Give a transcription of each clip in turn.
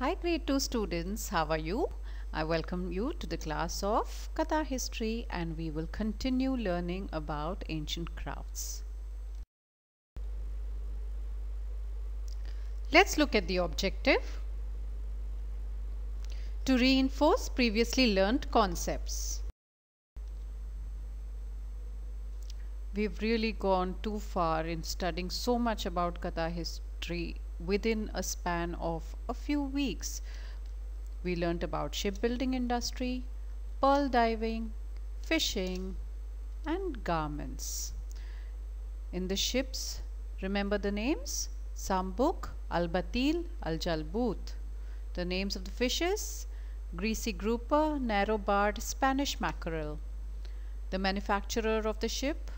Hi grade 2 students, how are you? I welcome you to the class of Qatar history and we will continue learning about ancient crafts. Let's look at the objective. To reinforce previously learned concepts. We've really gone too far in studying so much about Qatar history within a span of a few weeks. We learnt about shipbuilding industry, pearl diving, fishing and garments. In the ships, remember the names? Sambuk, Al-Batil, Al-Jalbut. The names of the fishes? Greasy grouper, narrow barred, Spanish mackerel. The manufacturer of the ship?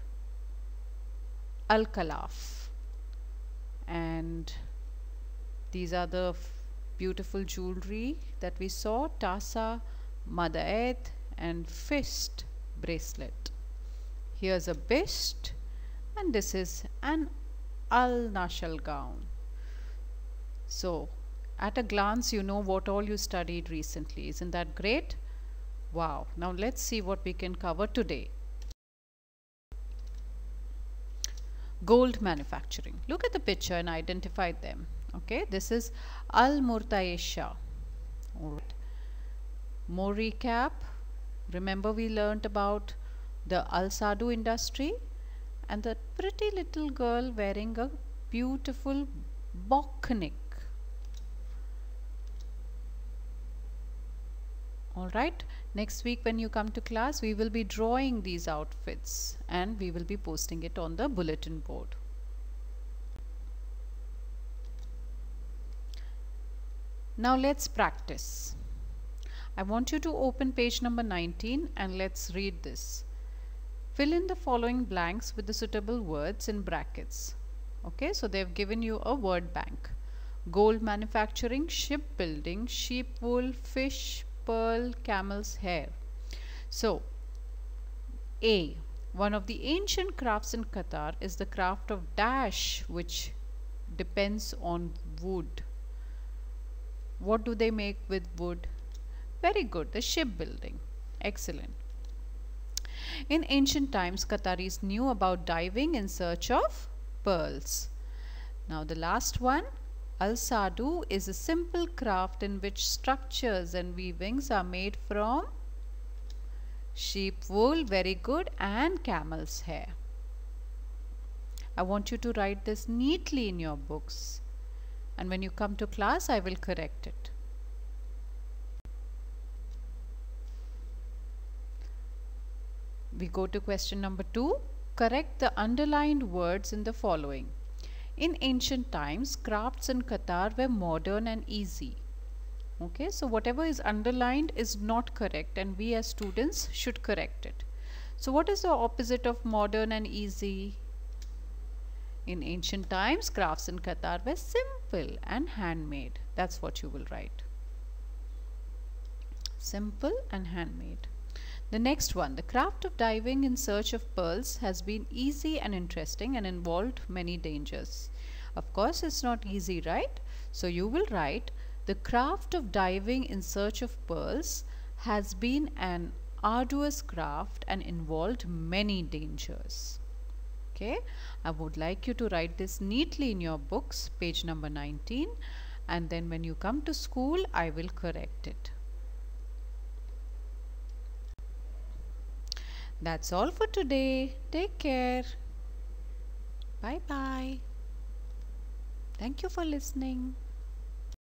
Al-Kalaf. And these are the beautiful jewelry that we saw Tasa, Madaed and fist bracelet. Here's a bist and this is an al-nashal gown. So at a glance you know what all you studied recently. Isn't that great? Wow. Now let's see what we can cover today. Gold manufacturing. Look at the picture and identify them okay this is al murtaisha. More recap. Remember we learnt about the al sadu industry and the pretty little girl wearing a beautiful boknik alright next week when you come to class we will be drawing these outfits and we will be posting it on the bulletin board Now let's practice. I want you to open page number 19 and let's read this. Fill in the following blanks with the suitable words in brackets. Okay, so they've given you a word bank. Gold manufacturing, shipbuilding, sheep wool, fish, pearl, camel's hair. So, A. One of the ancient crafts in Qatar is the craft of dash which depends on wood what do they make with wood? Very good, the shipbuilding. Excellent. In ancient times, Qataris knew about diving in search of pearls. Now the last one, Al-Sadu is a simple craft in which structures and weavings are made from sheep wool, very good, and camel's hair. I want you to write this neatly in your books and when you come to class I will correct it. We go to question number 2. Correct the underlined words in the following. In ancient times, crafts in Qatar were modern and easy. Okay, so whatever is underlined is not correct and we as students should correct it. So what is the opposite of modern and easy? In ancient times, crafts in Qatar were simple and handmade. That's what you will write. Simple and handmade. The next one, the craft of diving in search of pearls has been easy and interesting and involved many dangers. Of course, it's not easy, right? So you will write, the craft of diving in search of pearls has been an arduous craft and involved many dangers okay? I would like you to write this neatly in your books page number 19 and then when you come to school I will correct it. That's all for today. Take care. Bye bye thank you for listening